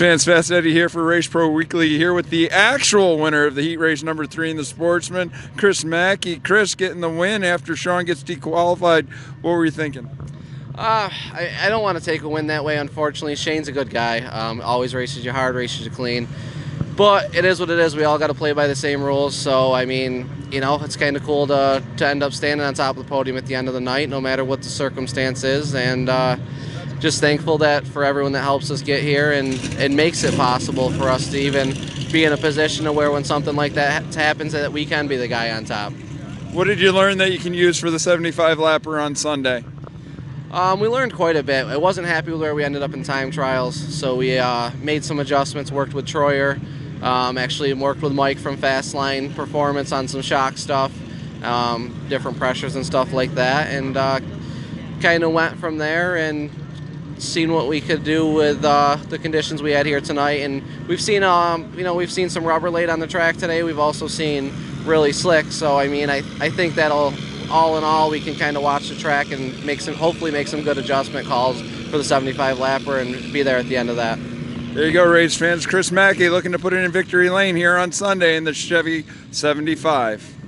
Fans Fast Eddie here for Race Pro Weekly, here with the actual winner of the heat race number three in the Sportsman, Chris Mackey. Chris getting the win after Sean gets dequalified. What were you thinking? Uh, I, I don't want to take a win that way, unfortunately. Shane's a good guy. Um, always races you hard, races you clean. But it is what it is. We all got to play by the same rules. So, I mean, you know, it's kind of cool to, to end up standing on top of the podium at the end of the night, no matter what the circumstance is. And, uh, just thankful that for everyone that helps us get here and it makes it possible for us to even be in a position to where when something like that happens that we can be the guy on top. What did you learn that you can use for the 75 lapper on Sunday? Um, we learned quite a bit. I wasn't happy with where we ended up in time trials, so we uh, made some adjustments, worked with Troyer, um, actually worked with Mike from Fastline Performance on some shock stuff, um, different pressures and stuff like that, and uh, kind of went from there and seen what we could do with uh, the conditions we had here tonight, and we've seen um, you know we've seen some rubber laid on the track today. We've also seen really slick. So I mean, I I think that'll all in all we can kind of watch the track and make some hopefully make some good adjustment calls for the 75 lapper and be there at the end of that. There you go, Rage fans. Chris Mackey looking to put it in victory lane here on Sunday in the Chevy 75.